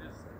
just